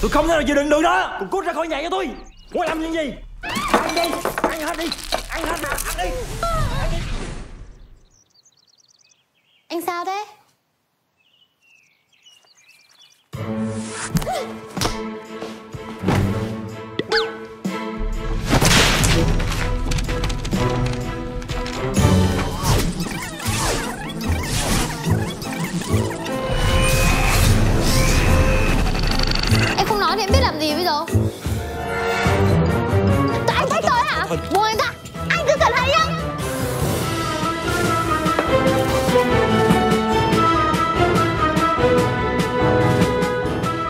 tôi không thể nào chịu đựng được đó. Cô cút ra khỏi nhà cho tôi. Muốn làm những gì? Ăn đi. Ăn hết đi. Ăn hết mà ăn đi. Anh sao thế? Em không nói thì em biết làm gì bây giờ Tại anh trách tôi hả? Buông em ra Anh cứ cẩn thận đi anh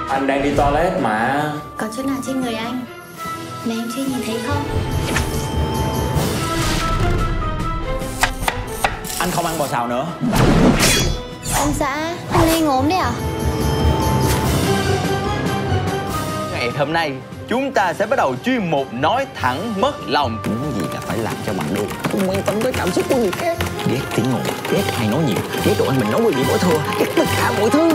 anh đang đi toilet mà Có chỗ nào trên người anh Mà em chưa nhìn thấy không? anh không ăn bò xào nữa Ông xã, anh đang ốm đấy à? Hôm nay chúng ta sẽ bắt đầu chuyên mục nói thẳng mất lòng. Muốn gì là phải làm cho bằng được? Không quan tâm tới cảm xúc của người khác. Ghét tiếng ồn, ghét ai nói nhiều Ghét tụi anh mình nói gì mỗi thừa Ghét tất cả mọi thứ.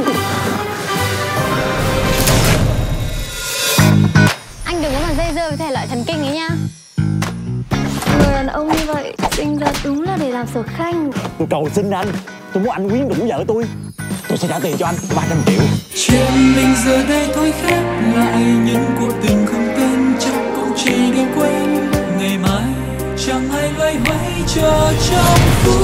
Anh đừng có mà dây dưa với thể loại thần kinh ấy nha. Người đàn ông như vậy sinh ra đúng là để làm sở khanh. Tôi cầu xin anh tôi muốn anh quyến rũ vợ tôi tôi sẽ trả tiền cho anh 300 triệu. Chuyện mình giờ đây thôi khép lại, những cuộc tình không tên, chắc cũng chỉ để quên. Ngày mai chẳng ai loay hoay chờ trong phút